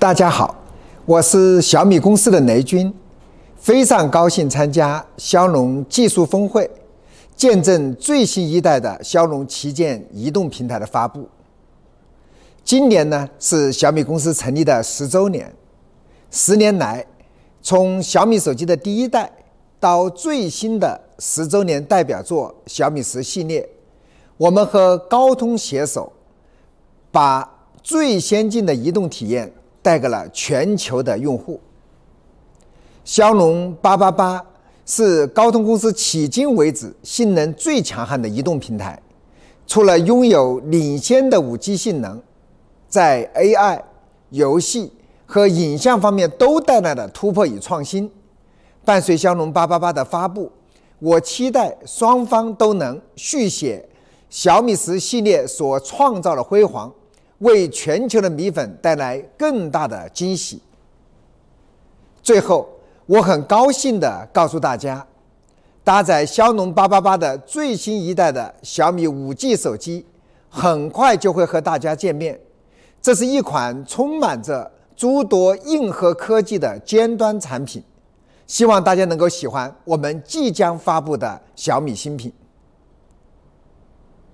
大家好，我是小米公司的雷军，非常高兴参加骁龙技术峰会，见证最新一代的骁龙旗舰移动平台的发布。今年呢是小米公司成立的十周年，十年来，从小米手机的第一代到最新的十周年代表作小米十系列，我们和高通携手，把最先进的移动体验。带给了全球的用户。骁龙八八八是高通公司迄今为止性能最强悍的移动平台，除了拥有领先的五 G 性能，在 AI、游戏和影像方面都带来了突破与创新。伴随骁龙八八八的发布，我期待双方都能续写小米十系列所创造的辉煌。为全球的米粉带来更大的惊喜。最后，我很高兴地告诉大家，搭载骁龙八八八的最新一代的小米五 G 手机，很快就会和大家见面。这是一款充满着诸多硬核科技的尖端产品，希望大家能够喜欢我们即将发布的小米新品。